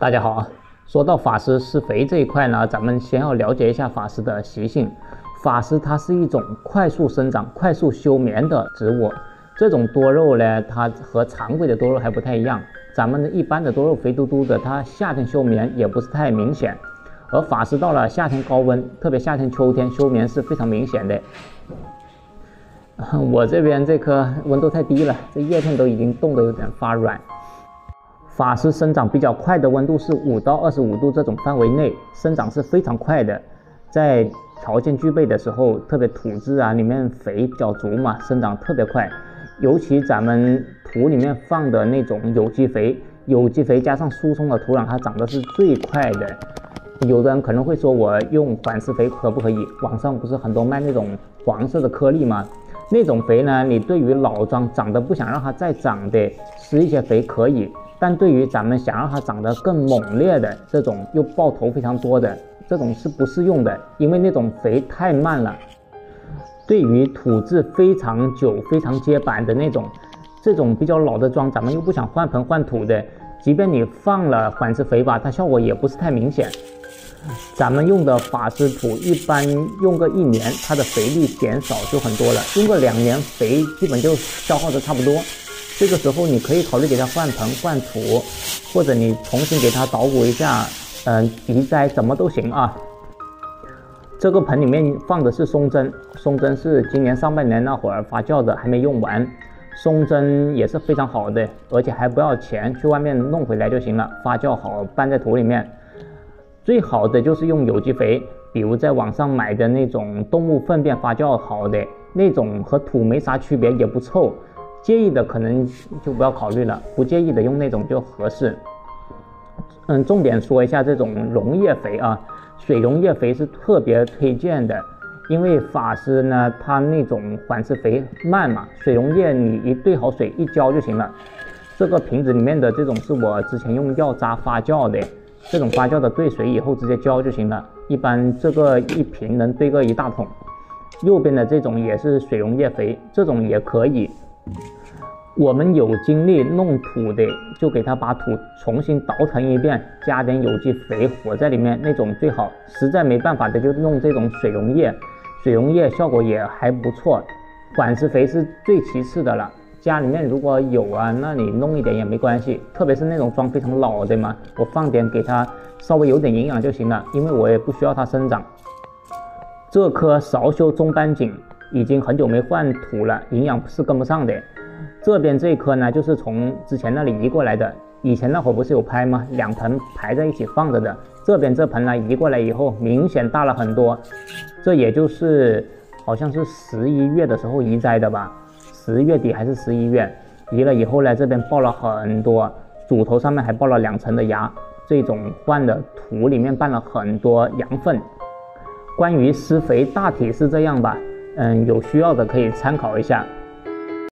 大家好啊，说到法师施肥这一块呢，咱们先要了解一下法师的习性。法师它是一种快速生长、快速休眠的植物。这种多肉呢，它和常规的多肉还不太一样。咱们的一般的多肉肥嘟嘟的，它夏天休眠也不是太明显。而法师到了夏天高温，特别夏天、秋天休眠是非常明显的。我这边这棵温度太低了，这叶片都已经冻得有点发软。法师生长比较快的温度是五到二十五度这种范围内，生长是非常快的。在条件具备的时候，特别土质啊里面肥比较足嘛，生长特别快。尤其咱们土里面放的那种有机肥，有机肥加上疏松的土壤，它长得是最快的。有的人可能会说，我用缓释肥可不可以？网上不是很多卖那种黄色的颗粒吗？那种肥呢，你对于老桩长得不想让它再长的施一些肥可以。但对于咱们想让它长得更猛烈的这种又爆头非常多的这种是不适用的，因为那种肥太慢了。对于土质非常久、非常结板的那种，这种比较老的桩，咱们又不想换盆换土的，即便你放了缓释肥吧，它效果也不是太明显。咱们用的法师土一般用个一年，它的肥力减少就很多了；用个两年，肥基本就消耗的差不多。这个时候你可以考虑给它换盆换土，或者你重新给它捣鼓一下，嗯，移栽怎么都行啊。这个盆里面放的是松针，松针是今年上半年那会儿发酵的，还没用完。松针也是非常好的，而且还不要钱，去外面弄回来就行了，发酵好拌在土里面。最好的就是用有机肥，比如在网上买的那种动物粪便发酵好的那种，和土没啥区别，也不臭。介意的可能就不要考虑了，不介意的用那种就合适。嗯，重点说一下这种溶液肥啊，水溶液肥是特别推荐的，因为法师呢，它那种缓释肥慢嘛，水溶液你一兑好水一浇就行了。这个瓶子里面的这种是我之前用药渣发酵的，这种发酵的兑水以后直接浇就行了，一般这个一瓶能兑个一大桶。右边的这种也是水溶液肥，这种也可以。我们有精力弄土的，就给他把土重新倒腾一遍，加点有机肥和在里面，那种最好。实在没办法的，就用这种水溶液，水溶液效果也还不错。缓释肥是最其次的了。家里面如果有啊，那你弄一点也没关系。特别是那种桩非常老的嘛，我放点给它稍微有点营养就行了，因为我也不需要它生长。这棵少修中斑锦已经很久没换土了，营养是跟不上的。这边这棵呢，就是从之前那里移过来的。以前那会不是有拍吗？两盆排在一起放着的。这边这盆呢，移过来以后明显大了很多。这也就是好像是十一月的时候移栽的吧？十月底还是十一月移了以后呢，这边爆了很多，主头上面还爆了两层的芽。这种换的土里面拌了很多羊粪。关于施肥大体是这样吧？嗯，有需要的可以参考一下。